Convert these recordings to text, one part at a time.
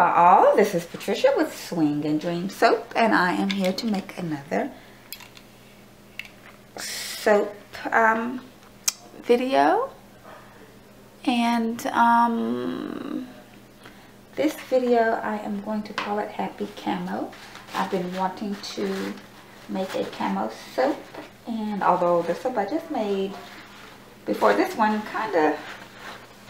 all, this is Patricia with Swing and Dream Soap and I am here to make another soap um, video and um, this video I am going to call it Happy Camo. I've been wanting to make a camo soap and although the soap I just made before this one kind of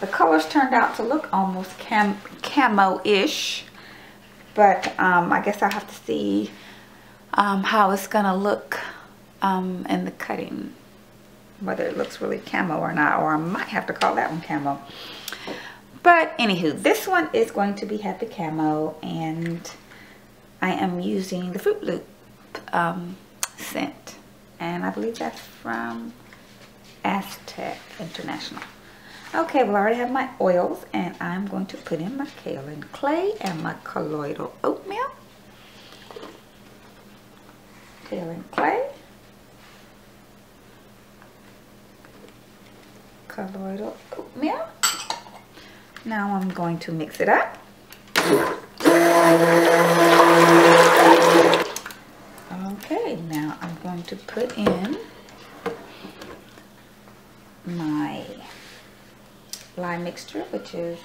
the colors turned out to look almost cam camo-ish. But um, I guess I'll have to see um, how it's going to look um, in the cutting. Whether it looks really camo or not. Or I might have to call that one camo. But anywho, this one is going to be Happy Camo. And I am using the Fruit Loop um, scent. And I believe that's from Aztec International. Okay, well I already have my oils and I'm going to put in my kaolin clay and my colloidal oatmeal. Kaolin clay. Colloidal oatmeal. Now I'm going to mix it up. Okay, now I'm going to put in my lime mixture, which is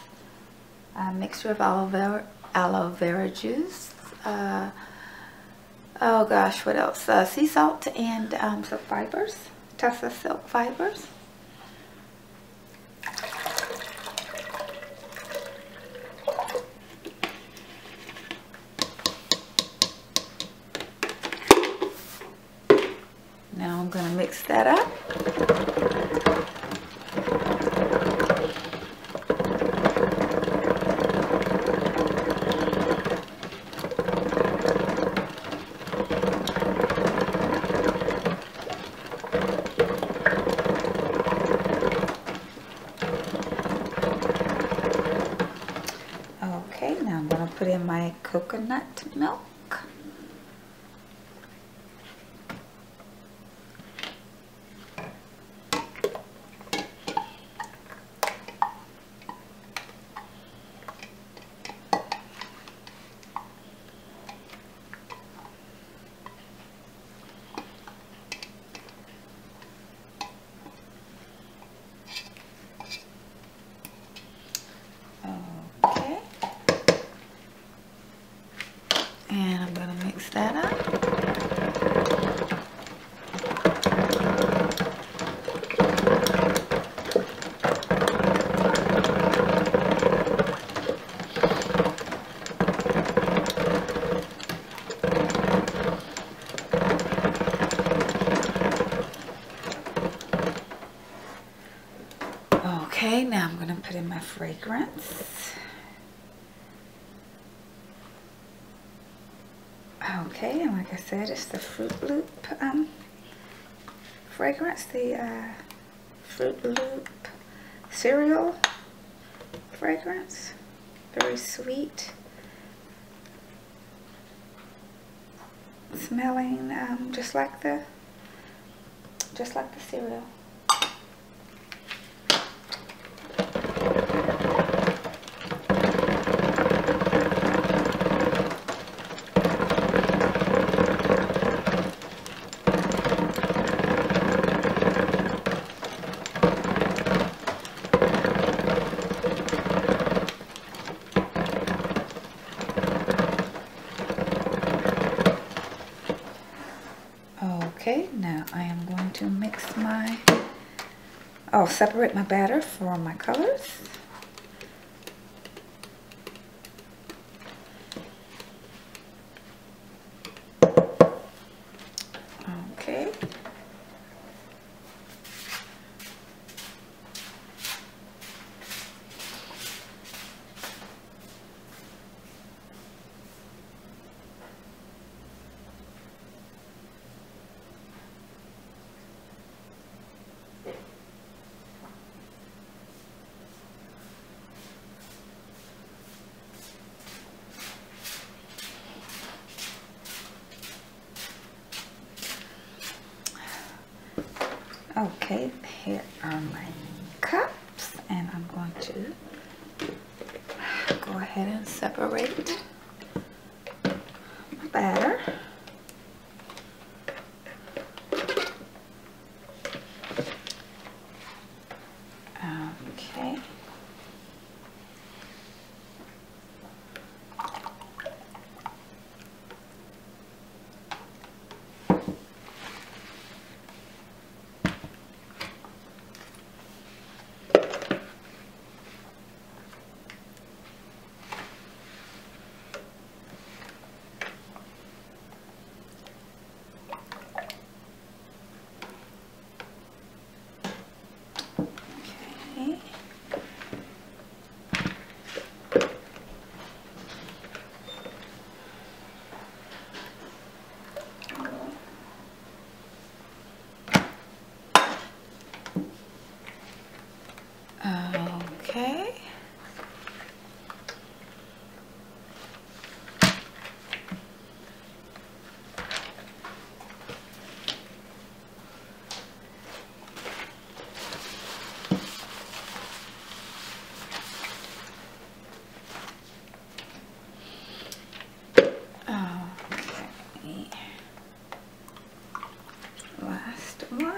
a mixture of aloe vera, aloe vera juice. Uh, oh gosh, what else? Uh, sea salt and um, some fibers, Tussah silk fibers. Now I'm going to mix that up. Okay, now I'm going to put in my coconut milk. Okay. And I'm going to mix that up. Okay, now I'm going to put in my fragrance. Okay, and like I said, it's the Fruit Loop um, fragrance, the uh, Fruit Loop cereal fragrance. Very sweet. Smelling um, just like the, just like the cereal. Okay, now I am going to mix my, oh, separate my batter for my colors. Okay. Okay, here are my cups, and I'm going to go ahead and separate my batter. Okay. Okay. Okay. Okay. Last one.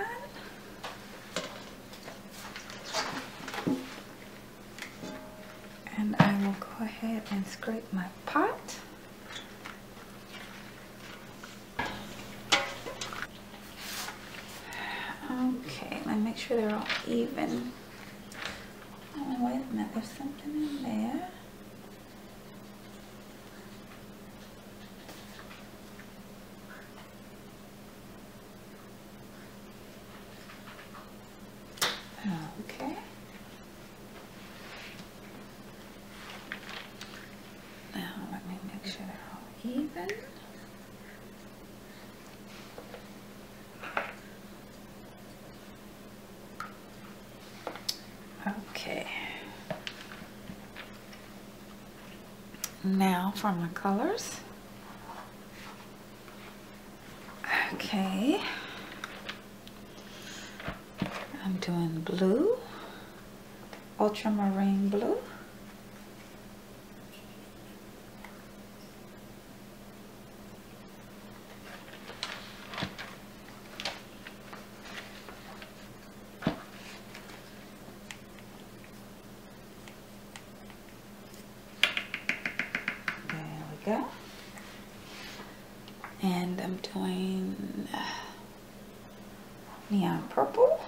And I will go scrape my pot. Okay, let me make sure they're all even. Oh, wait a minute, there's something in there. Okay. Now let me make sure they're all even. Okay. Now for my colors. Okay. I'm doing blue, ultramarine blue. There we go. And I'm doing uh, neon purple.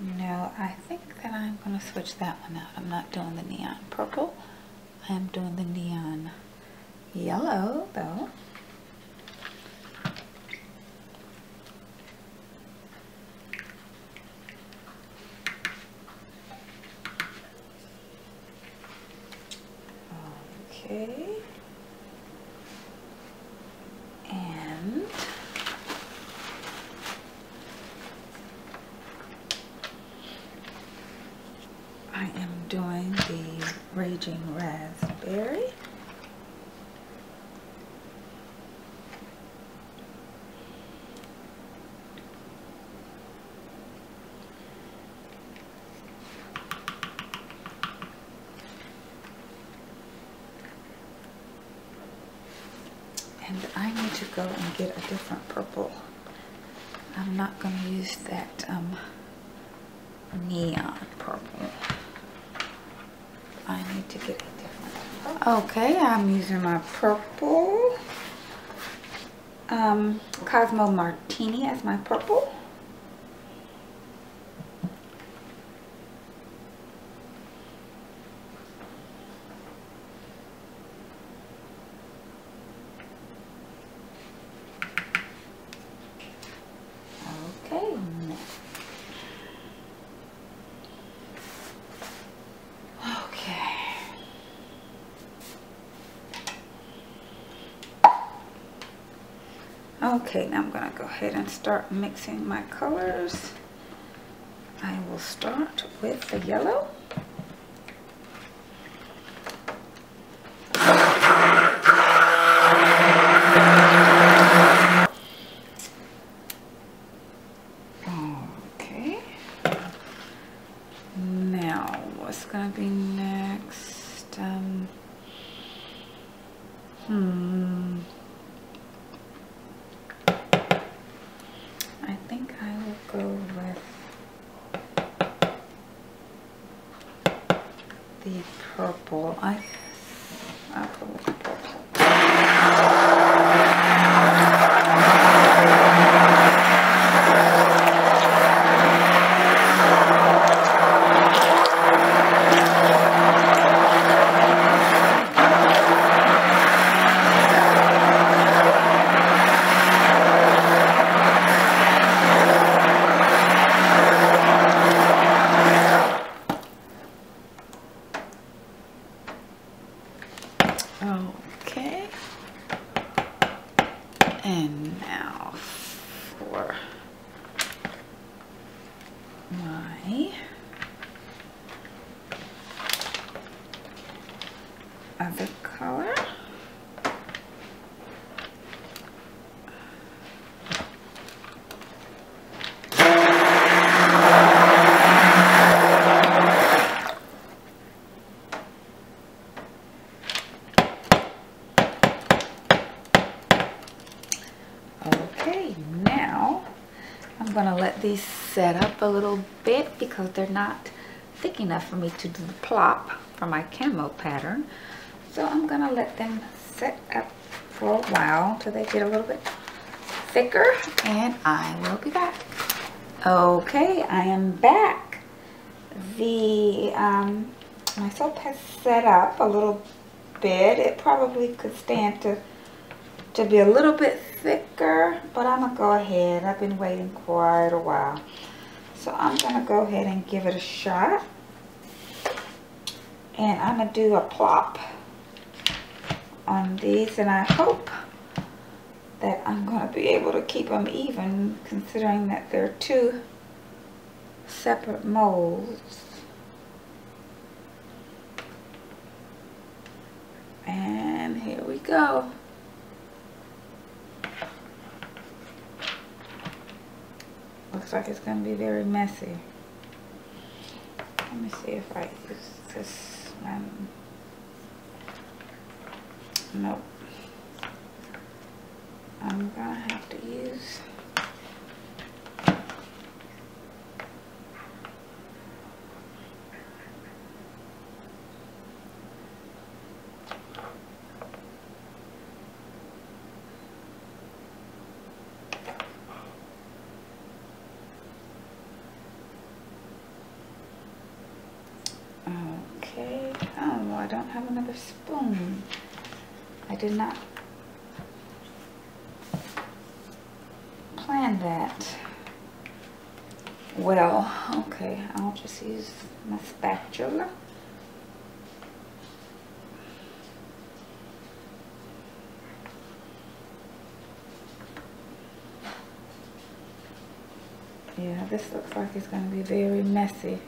No, I think that I'm going to I'm not doing the neon purple. I'm doing the neon yellow, though. Okay. And I am doing the Raging Raspberry. And I need to go and get a different purple. I'm not going to use that um, neon purple. I need to get a different. Okay, I'm using my purple um, Cosmo Martini as my purple. ahead and start mixing my colors. I will start with the yellow. Okay. Now, what's going to be next? Um, hmm. I, I'll put the purple. Okay. And now for my other color. Okay, now I'm gonna let these set a little bit because they're not thick enough for me to do the plop for my camo pattern. So I'm gonna let them set up for a while until they get a little bit thicker and I will be back. Okay, I am back. The, um, my soap has set up a little bit. It probably could stand to to be a little bit thicker, but I'm gonna go ahead. I've been waiting quite a while. So I'm gonna go ahead and give it a shot. And I'm gonna do a plop on these and I hope that I'm gonna be able to keep them even considering that they're two separate molds. And here we go. Looks like it's going to be very messy. Let me see if I use this one. Nope. I'm going to have to use Okay. Oh, I don't have another spoon. I did not plan that. Well, okay. I'll just use my spatula. Yeah, this looks like it's going to be very messy.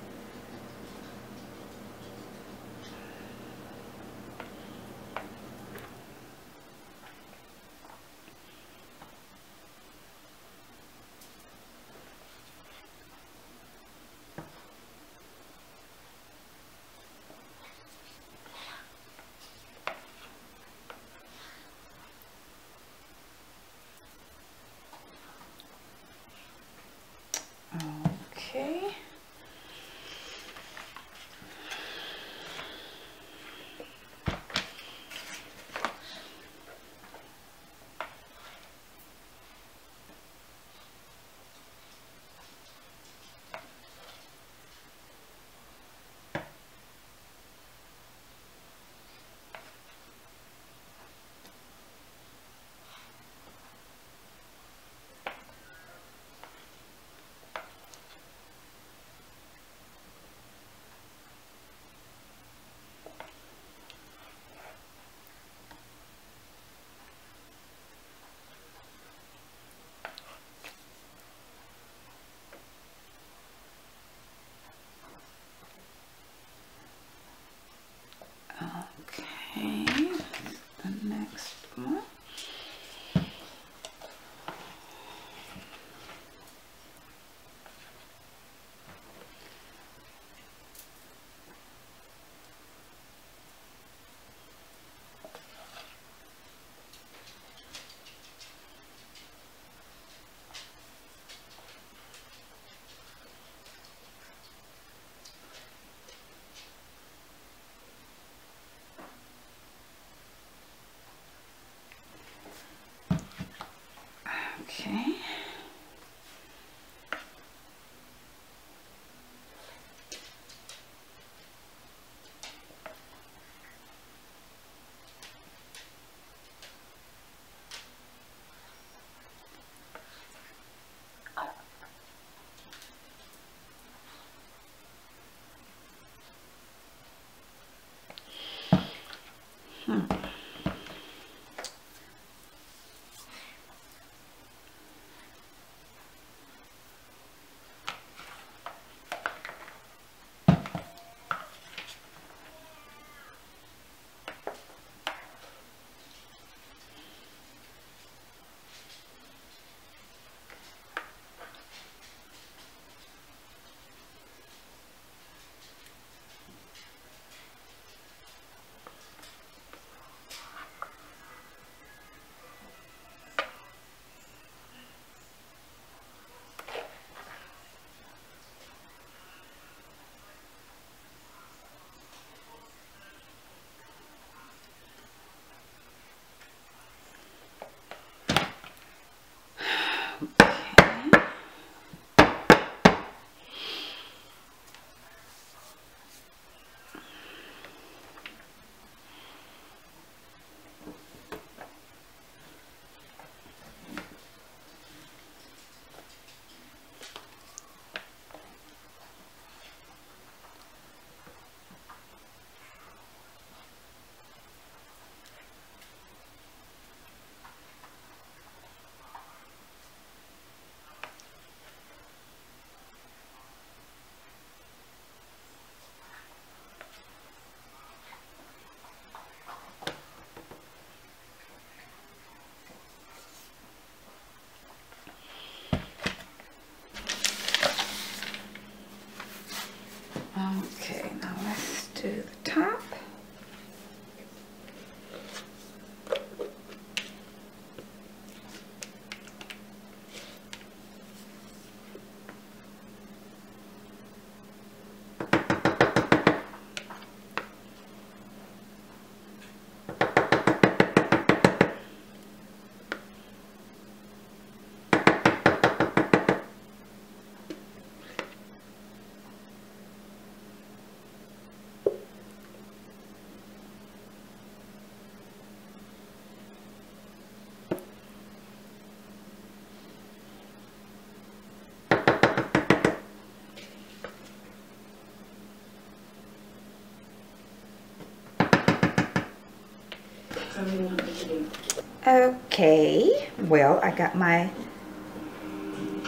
Okay, well, I got my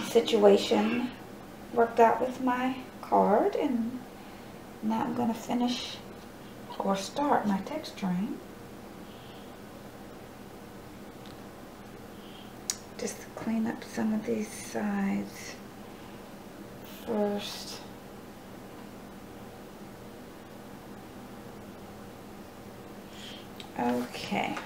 situation worked out with my card and now I'm going to finish or start my texturing. Just clean up some of these sides first. Okay.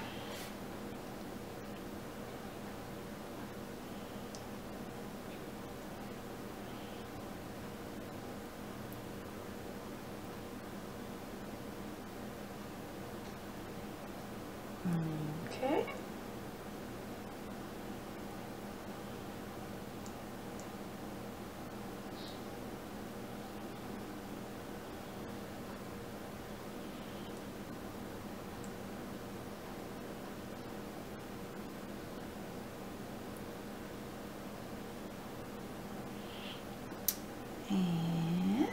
And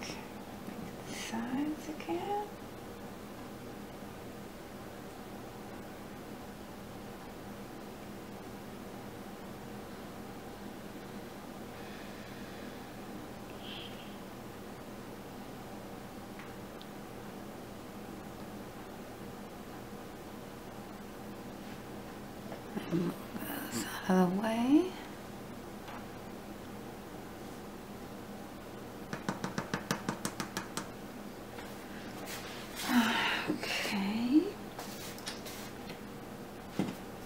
okay, make the sides again. Move the way. Okay.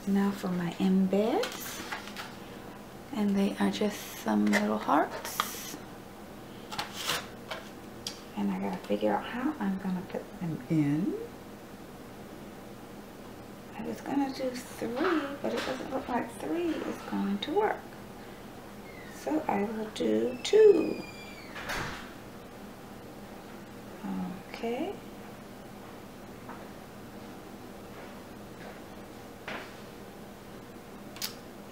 Now for my embeds. And they are just some little hearts. And I gotta figure out how I'm gonna put them in. I was gonna do three, but it doesn't look like three is going to work. So I will do two. Okay.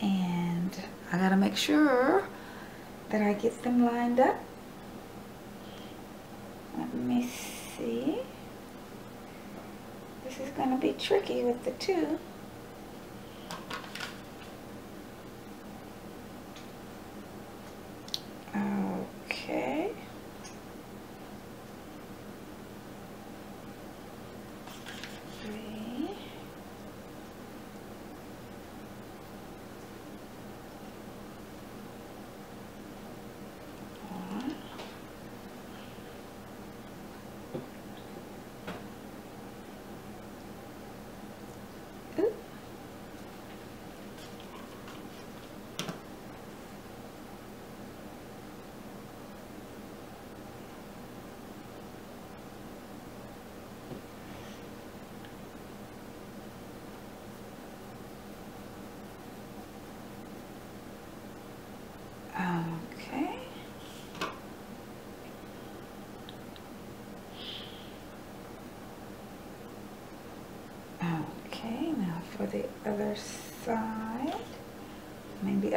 And I gotta make sure that I get them lined up. Let me see. This is going to be tricky with the two.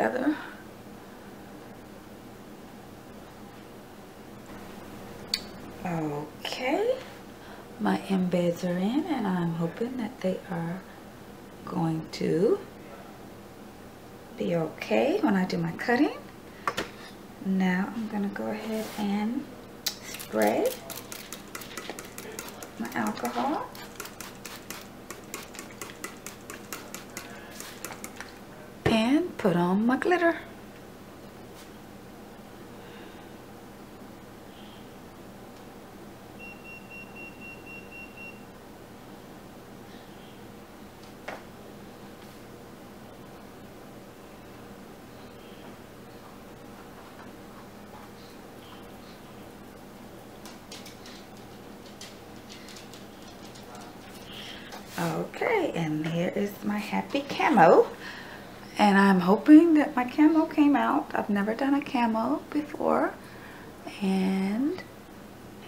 together. Okay, my embeds are in and I'm hoping that they are going to be okay when I do my cutting. Now I'm going to go ahead and spray my alcohol put on my glitter. Okay, and here is my happy camo. And I'm hoping that my camo came out. I've never done a camo before. And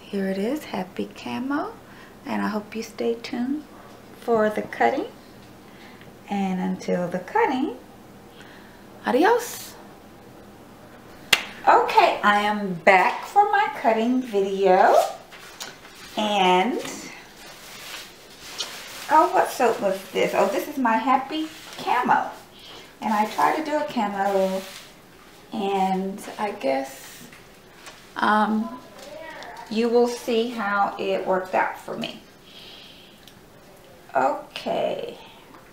here it is, happy camo. And I hope you stay tuned for the cutting. And until the cutting, adios. Okay, I am back for my cutting video. And oh, what soap was this? Oh, this is my Happy Camo. And I tried to do a camo, and I guess um, you will see how it worked out for me. Okay,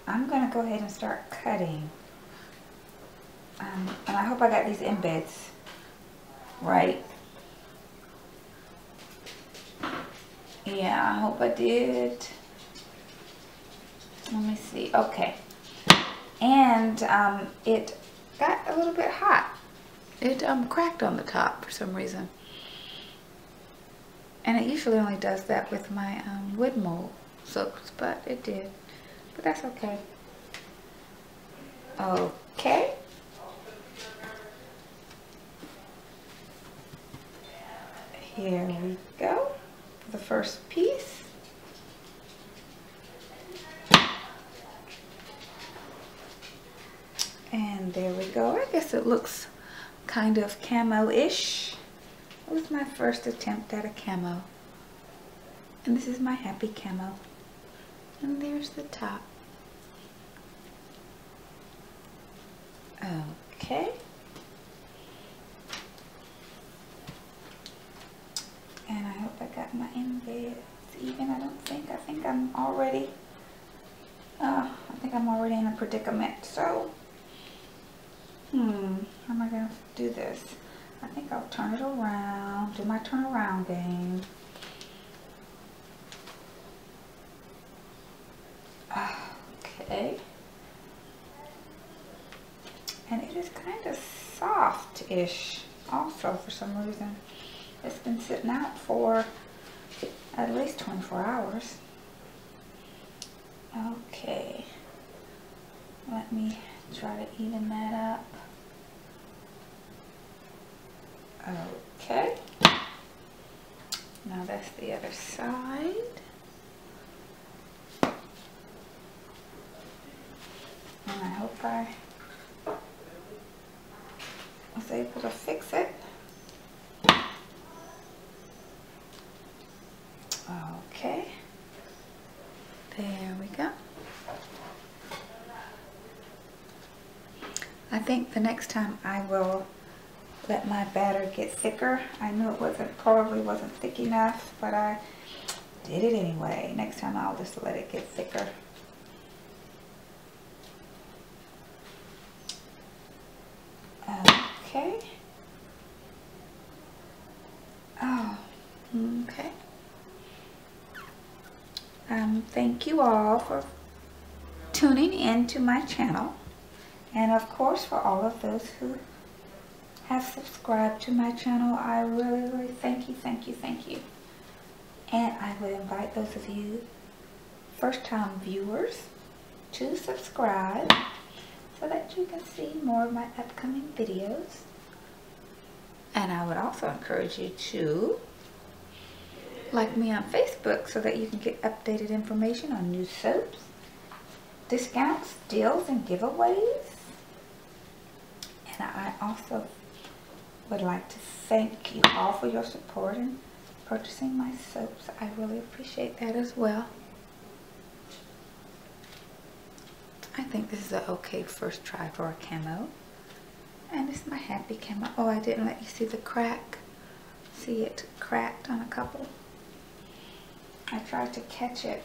I'm going to go ahead and start cutting. Um, and I hope I got these embeds right. Yeah, I hope I did let me see okay and um, it got a little bit hot. It um, cracked on the top for some reason. And it usually only does that with my um, wood mold soaps but it did. But that's okay. Okay. Here we go. The first piece And there we go. I guess it looks kind of camo-ish. It was my first attempt at a camo. And this is my happy camo. And there's the top. Okay. And I hope I got my embeds even. I don't think. I think I'm already, uh, I think I'm already in a predicament. So Hmm, how am I going to do this? I think I'll turn it around, do my turn around game. Okay. And it is kind of soft-ish also for some reason. It's been sitting out for at least 24 hours. Okay. Let me try to even that up. Okay. Now that's the other side. And I hope I was able to fix it. Okay. There we go. I the next time I will let my batter get thicker. I knew it wasn't probably wasn't thick enough, but I did it anyway. Next time I'll just let it get thicker. Okay. Oh, okay. Um, thank you all for tuning in to my channel. And of course for all of those who have subscribed to my channel. I really, really thank you, thank you, thank you. And I would invite those of you first-time viewers to subscribe so that you can see more of my upcoming videos. And I would also encourage you to like me on Facebook so that you can get updated information on new soaps, discounts, deals, and giveaways. And I also would like to thank you all for your support and purchasing my soaps. I really appreciate that as well. I think this is an okay first try for a camo. And it's my happy camo. Oh, I didn't let you see the crack. See it cracked on a couple. I tried to catch it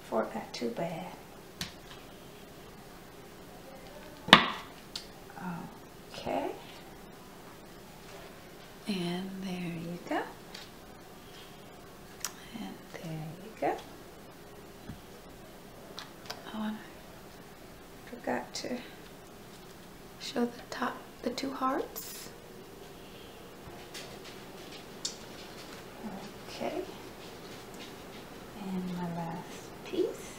before it got too bad. Okay. And there you go. And there you go. Oh, I forgot to show the top, the two hearts. Okay. And my last piece.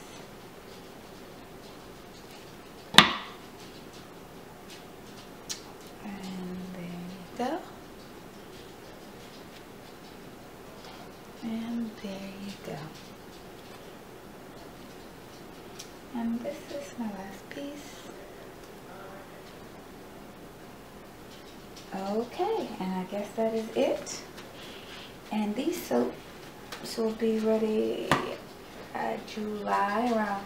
And there you go. And there you go. And this is my last piece. Okay, and I guess that is it. And these soaps will be ready uh, July, around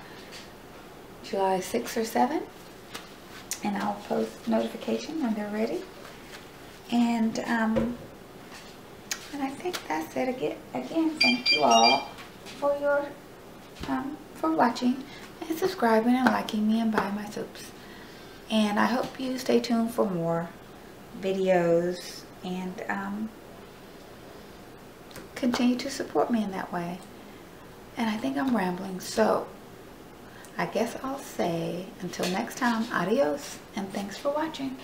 July 6 or 7. And I'll post notification when they're ready. And, um, and I think that's it again. Again, thank you all for your, um, for watching and subscribing and liking me and buying my soaps. And I hope you stay tuned for more videos and um, continue to support me in that way. And I think I'm rambling, so I guess I'll say until next time, adios, and thanks for watching.